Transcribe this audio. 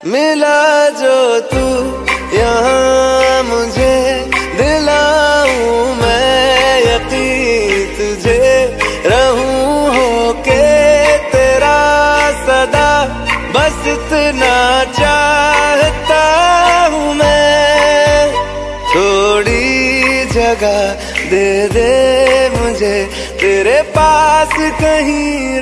मिला जो तू यहाँ मुझे, दिलाऊं मैं यकीन तुझे रहूँ हो के तेरा सदा, बस इतना चाहता हूँ मैं। थोड़ी जगह दे दे मुझे, तेरे पास कहीं